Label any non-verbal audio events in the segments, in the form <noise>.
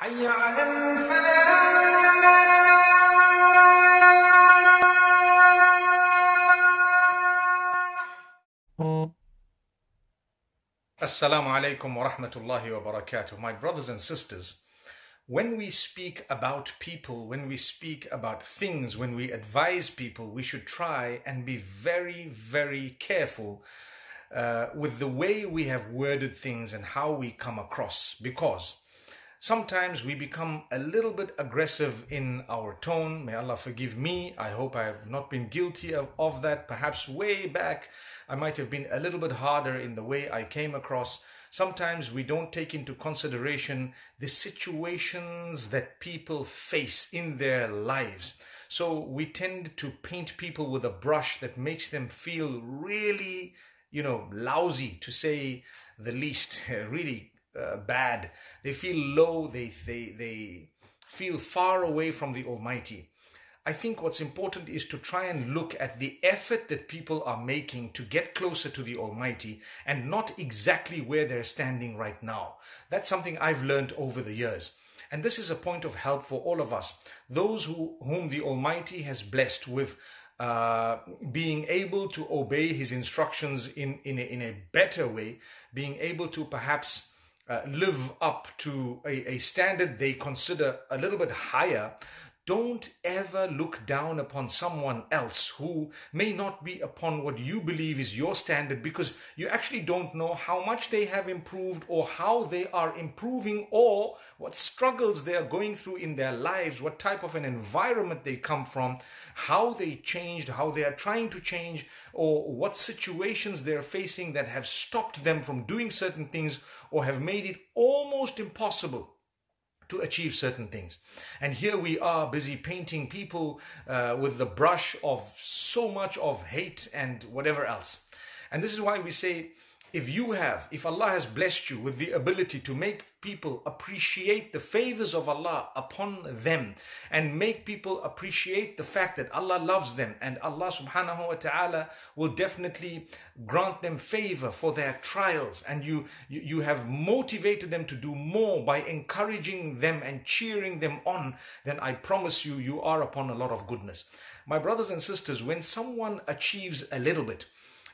حي على الفلاح Assalamu alaikum wa rahmatullahi wa barakatuh. My brothers and sisters, when we speak about people, when we speak about things, when we advise people, we should try and be very, very careful uh, with the way we have worded things and how we come across because sometimes we become a little bit aggressive in our tone. May Allah forgive me. I hope I have not been guilty of, of that. Perhaps way back, I might have been a little bit harder in the way I came across. Sometimes we don't take into consideration the situations that people face in their lives. So we tend to paint people with a brush that makes them feel really, you know, lousy to say the least, <laughs> really uh, bad. They feel low. They they they feel far away from the Almighty. I think what's important is to try and look at the effort that people are making to get closer to the Almighty and not exactly where they're standing right now. That's something I've learned over the years. And this is a point of help for all of us. Those who, whom the Almighty has blessed with uh, being able to obey His instructions in, in, a, in a better way, being able to perhaps uh, live up to a, a standard they consider a little bit higher, don't ever look down upon someone else who may not be upon what you believe is your standard because you actually don't know how much they have improved or how they are improving or what struggles they are going through in their lives, what type of an environment they come from, how they changed, how they are trying to change, or what situations they're facing that have stopped them from doing certain things or have made it almost impossible to achieve certain things. And here we are busy painting people uh, with the brush of so much of hate and whatever else. And this is why we say, if you have, if Allah has blessed you with the ability to make people appreciate the favors of Allah upon them and make people appreciate the fact that Allah loves them and Allah subhanahu wa ta'ala will definitely grant them favor for their trials and you, you, you have motivated them to do more by encouraging them and cheering them on, then I promise you, you are upon a lot of goodness. My brothers and sisters, when someone achieves a little bit,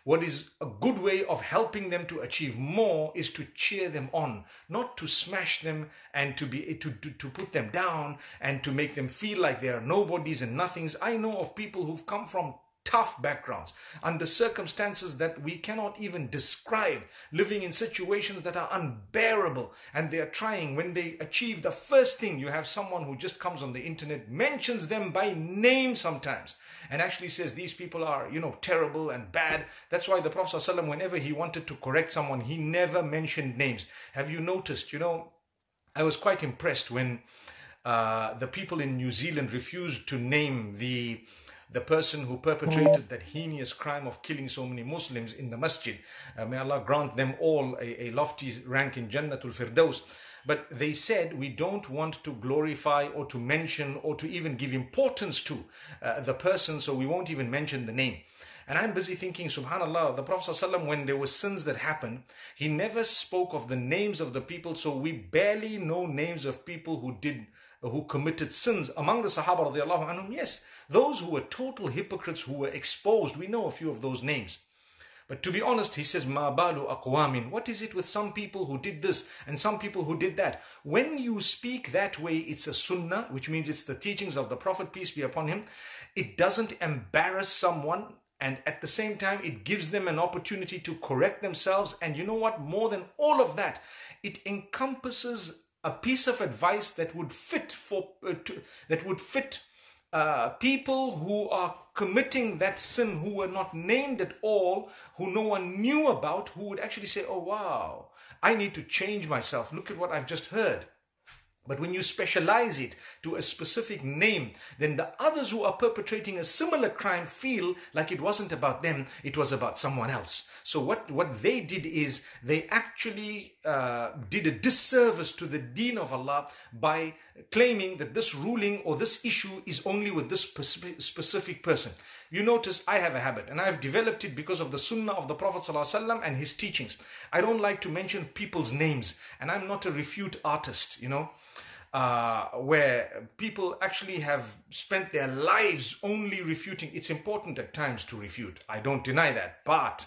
what is a good way of helping them to achieve more is to cheer them on, not to smash them and to be to, to, to put them down and to make them feel like they are nobodies and nothings. I know of people who've come from tough backgrounds, under circumstances that we cannot even describe, living in situations that are unbearable, and they are trying. When they achieve the first thing, you have someone who just comes on the internet, mentions them by name sometimes, and actually says these people are, you know, terrible and bad. That's why the Prophet, whenever he wanted to correct someone, he never mentioned names. Have you noticed? You know, I was quite impressed when uh, the people in New Zealand refused to name the the person who perpetrated that heinous crime of killing so many Muslims in the masjid. Uh, may Allah grant them all a, a lofty rank in Jannatul Firdaus. But they said we don't want to glorify or to mention or to even give importance to uh, the person, so we won't even mention the name. And I'm busy thinking, subhanAllah, the Prophet ﷺ, when there were sins that happened, he never spoke of the names of the people, so we barely know names of people who did who committed sins among the Sahaba radiallahu anhum, yes, those who were total hypocrites who were exposed, we know a few of those names. But to be honest, he says, Ma balu aqwamin. What is it with some people who did this and some people who did that? When you speak that way, it's a sunnah, which means it's the teachings of the Prophet, peace be upon him. It doesn't embarrass someone and at the same time, it gives them an opportunity to correct themselves. And you know what? More than all of that, it encompasses a piece of advice that would fit for uh, to, that would fit uh, people who are committing that sin who were not named at all who no one knew about who would actually say oh wow i need to change myself. Look at what i've just heard but when you specialize it to a specific name, then the others who are perpetrating a similar crime feel like it wasn't about them, it was about someone else. So what, what they did is they actually uh, did a disservice to the deen of Allah by claiming that this ruling or this issue is only with this specific person. You notice I have a habit and I've developed it because of the sunnah of the Prophet ﷺ and his teachings. I don't like to mention people's names and I'm not a refute artist, you know. uh, where people actually have spent their lives only refuting. It's important at times to refute. I don't deny that. But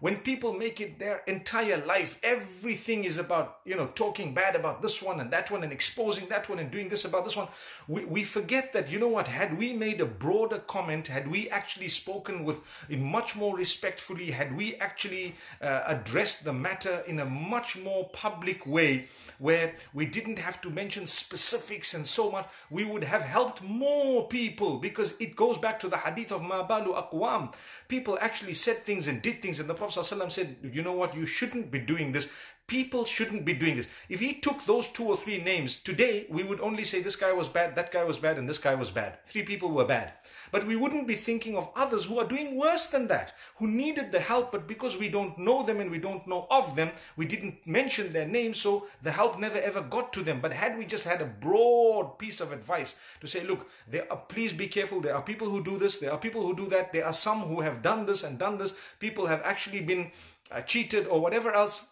when people make it their entire life, everything is about, you know, talking bad about this one and that one and exposing that one and doing this about this one. We, we forget that, you know what, had we made a broader comment, had we actually spoken with much more respectfully, had we actually uh, addressed the matter in a much more public way where we didn't have to mention specifics and so much, we would have helped more people because it goes back to the hadith of Mabalu Aqwam. People actually said things and did things and the Prophet Prophet said, you know what, you shouldn't be doing this. People shouldn't be doing this. If he took those two or three names, today we would only say this guy was bad, that guy was bad, and this guy was bad. Three people were bad. But we wouldn't be thinking of others who are doing worse than that, who needed the help, but because we don't know them and we don't know of them, we didn't mention their names, so the help never ever got to them. But had we just had a broad piece of advice to say, look, there are, please be careful, there are people who do this, there are people who do that, there are some who have done this and done this, people have actually been uh, cheated or whatever else.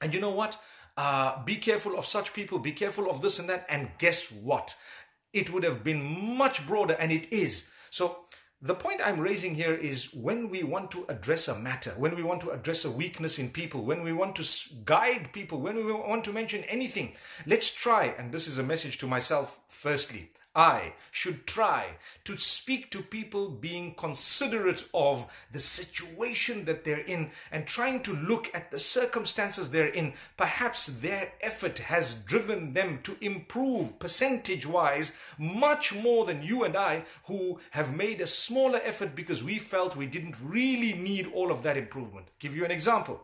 And you know what? Uh, be careful of such people, be careful of this and that. And guess what? It would have been much broader, and it is. So the point I'm raising here is when we want to address a matter, when we want to address a weakness in people, when we want to guide people, when we want to mention anything, let's try, and this is a message to myself firstly, I should try to speak to people being considerate of the situation that they're in and trying to look at the circumstances they're in. Perhaps their effort has driven them to improve percentage wise much more than you and I, who have made a smaller effort because we felt we didn't really need all of that improvement. Give you an example.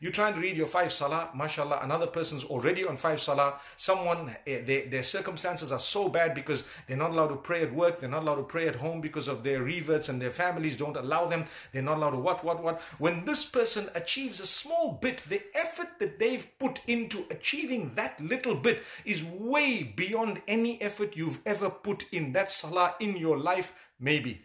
You're trying to read your five salah, mashallah, another person's already on five salah. Someone, eh, they, their circumstances are so bad because they're not allowed to pray at work, they're not allowed to pray at home because of their reverts and their families don't allow them, they're not allowed to what, what, what. When this person achieves a small bit, the effort that they've put into achieving that little bit is way beyond any effort you've ever put in that salah in your life, maybe.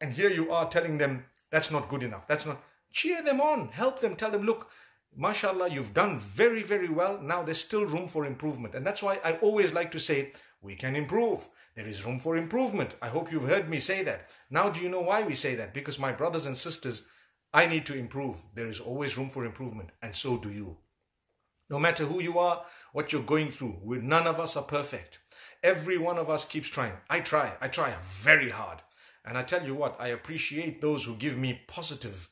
And here you are telling them that's not good enough. That's not cheer them on, help them, tell them, look, mashallah, you've done very, very well. Now there's still room for improvement. And that's why I always like to say, we can improve. There is room for improvement. I hope you've heard me say that. Now, do you know why we say that? Because my brothers and sisters, I need to improve. There is always room for improvement, and so do you. No matter who you are, what you're going through, none of us are perfect. Every one of us keeps trying. I try. I try very hard. And I tell you what, I appreciate those who give me positive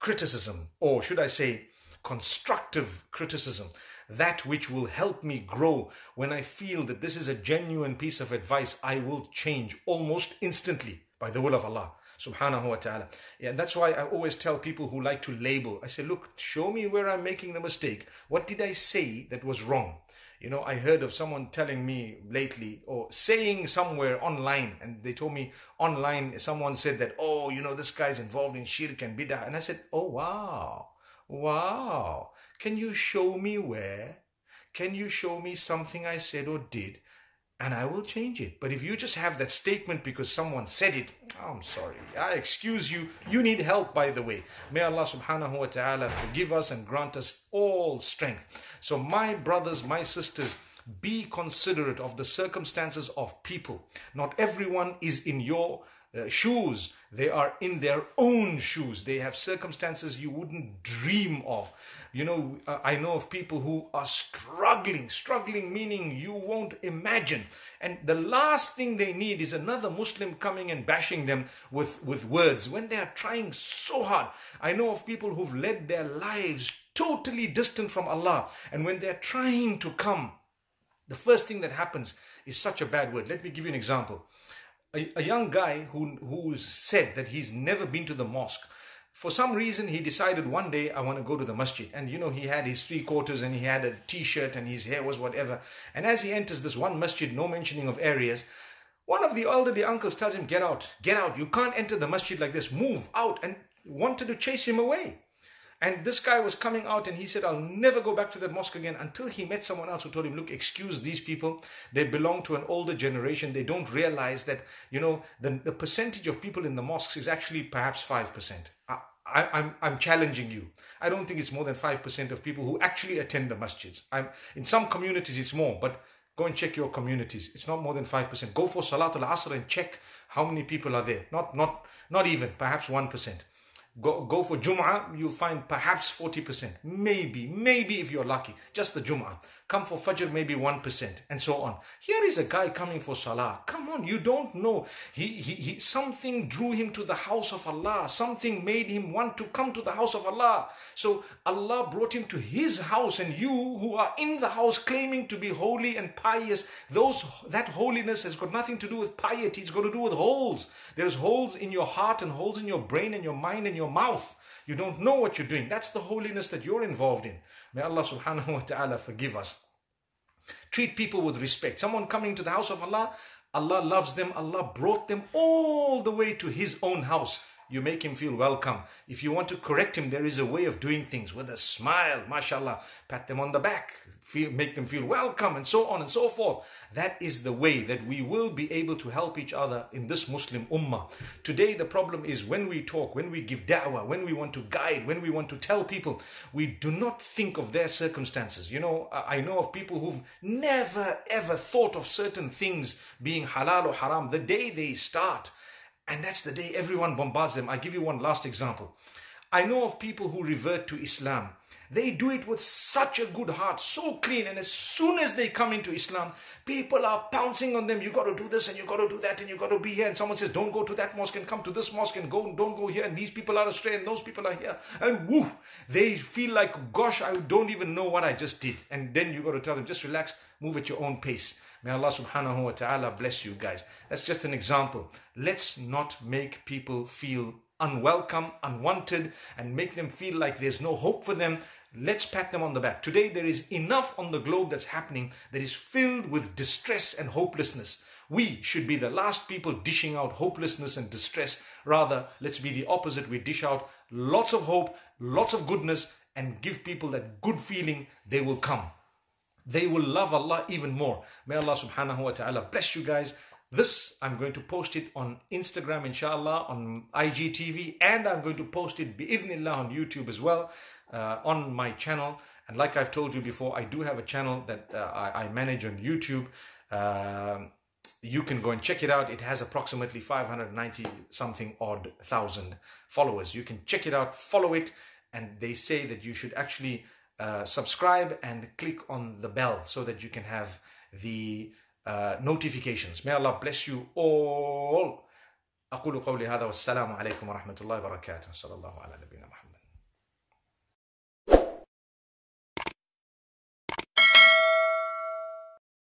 criticism, or should I say, constructive criticism, that which will help me grow. When I feel that this is a genuine piece of advice, I will change almost instantly by the will of Allah subhanahu wa ta'ala. Yeah, that's why I always tell people who like to label, I say, look, show me where I'm making the mistake. What did I say that was wrong? You know, I heard of someone telling me lately or saying somewhere online, and they told me online, someone said that, oh, you know, this guy's involved in shirk and bid'ah. And I said, oh, wow, wow. Can you show me where? Can you show me something I said or did and I will change it. But if you just have that statement because someone said it, I'm sorry. I excuse you. You need help, by the way. May Allah subhanahu wa ta'ala forgive us and grant us all strength. So, my brothers, my sisters, be considerate of the circumstances of people. Not everyone is in your uh, shoes. They are in their own shoes. They have circumstances you wouldn't dream of. You know, uh, I know of people who are struggling, struggling meaning you won't imagine. And the last thing they need is another Muslim coming and bashing them with, with words when they are trying so hard. I know of people who've led their lives totally distant from Allah. And when they're trying to come, the first thing that happens is such a bad word. Let me give you an example a, a young guy who, who said that he's never been to the mosque. For some reason, he decided one day, I want to go to the masjid. And you know, he had his three quarters and he had a t shirt and his hair was whatever. And as he enters this one masjid, no mentioning of areas, one of the elderly uncles tells him, Get out, get out. You can't enter the masjid like this. Move out. And wanted to chase him away. And this guy was coming out and he said, I'll never go back to that mosque again until he met someone else who told him, Look, excuse these people. They belong to an older generation. They don't realize that, you know, the, the percentage of people in the mosques is actually perhaps 5%. I, I, I'm, I'm challenging you. I don't think it's more than 5% of people who actually attend the masjids. I'm, in some communities, it's more, but go and check your communities. It's not more than 5%. Go for Salat al Asr and check how many people are there. Not, not, not even, perhaps 1%. Go, go for Jum'ah, you'll find perhaps 40%. Maybe, maybe if you're lucky. Just the Jum'ah. Come for Fajr, maybe 1%, and so on. Here is a guy coming for Salah. Come on, you don't know. He, he, he, something drew him to the house of Allah. Something made him want to come to the house of Allah. So Allah brought him to his house, and you who are in the house claiming to be holy and pious, those that holiness has got nothing to do with piety. It's got to do with holes. There's holes in your heart and holes in your brain and your mind and your mouth. You don't know what you're doing. That's the holiness that you're involved in. May Allah subhanahu wa ta'ala forgive us. Treat people with respect. Someone coming to the house of Allah, Allah loves them. Allah brought them all the way to His own house you make him feel welcome. If you want to correct him, there is a way of doing things with a smile, mashallah. Pat them on the back, feel, make them feel welcome, and so on and so forth. That is the way that we will be able to help each other in this Muslim ummah. Today, the problem is when we talk, when we give da'wah, when we want to guide, when we want to tell people, we do not think of their circumstances. You know, I know of people who've never ever thought of certain things being halal or haram. The day they start, and that's the day everyone bombards them. I give you one last example. I know of people who revert to Islam. They do it with such a good heart, so clean. And as soon as they come into Islam, people are pouncing on them. You got to do this and you got to do that and you got to be here. And someone says, don't go to that mosque and come to this mosque and go, and don't go here. And these people are astray and those people are here. And woo, they feel like, gosh, I don't even know what I just did. And then you got to tell them, just relax, move at your own pace. May Allah subhanahu wa ta'ala bless you guys. That's just an example. Let's not make people feel unwelcome, unwanted, and make them feel like there's no hope for them. Let's pat them on the back. Today, there is enough on the globe that's happening that is filled with distress and hopelessness. We should be the last people dishing out hopelessness and distress. Rather, let's be the opposite. We dish out lots of hope, lots of goodness, and give people that good feeling they will come they will love Allah even more. May Allah subhanahu wa ta'ala bless you guys. This, I'm going to post it on Instagram, inshallah, on IGTV, and I'm going to post it, bi'idhnillah, on YouTube as well, uh, on my channel. And like I've told you before, I do have a channel that uh, I, I, manage on YouTube. Uh, you can go and check it out. It has approximately 590 something odd thousand followers. You can check it out, follow it, and they say that you should actually uh, subscribe and click on the bell so that you can have the uh, notifications. May Allah bless you all. أقول قولي هذا والسلام عليكم ورحمة الله وبركاته صلى الله على نبينا محمد